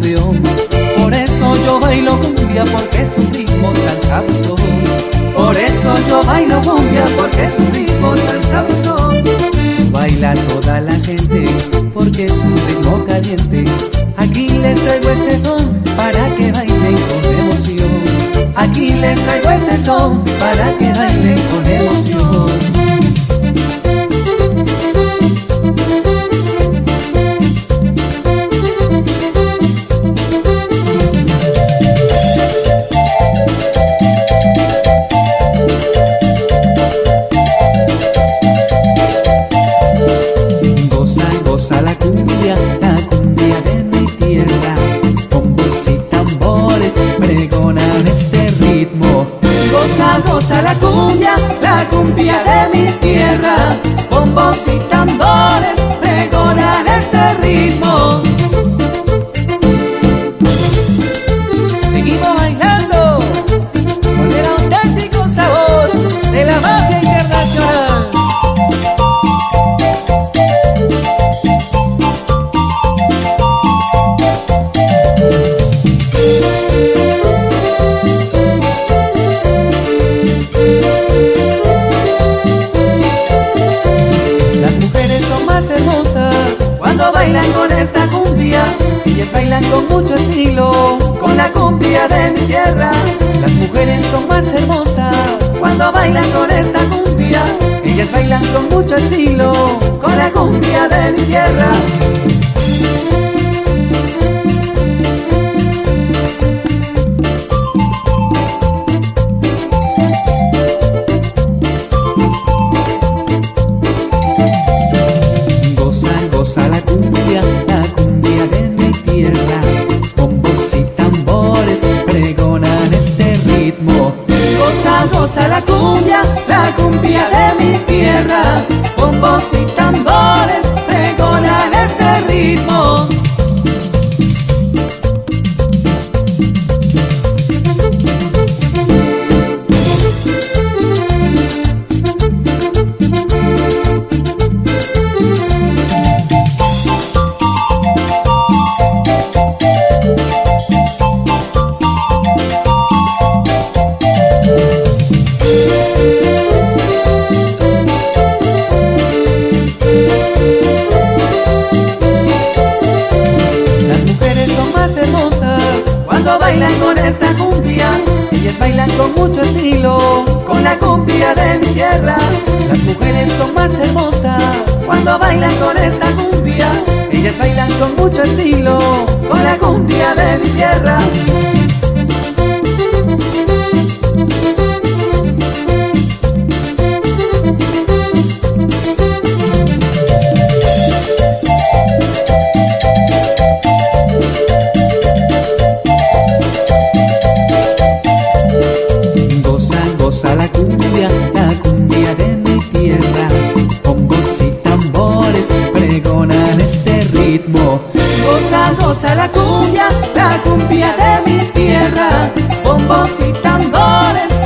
Por eso yo bailo cumbia porque es un ritmo tan sabrosón. Por eso yo bailo cumbia porque es un ritmo tan sabrosón. Baila toda la gente porque es un ritmo caliente. Aquí les traigo este son para que bailen con emoción. Aquí les traigo este son para que a la cuna. bailan con esta cumbia, ellas bailan con mucho estilo, con la cumbia de mi tierra. Las mujeres son más hermosas cuando bailan con esta cumbia, ellas bailan con mucho estilo, con la cumbia de mi tierra. cuando bailan con esta cumbia. Ellas bailan con mucho estilo, con la cumbia de mi tierra. Las mujeres son más hermosas cuando bailan con esta cumbia. Ellas bailan con mucho estilo, con la cumbia de mi tierra. la cumbia, la cumbia de mi tierra. bombos y tambores pregonan este ritmo. Goza, goza la cumbia, la cumbia de mi tierra. Bombos y tambores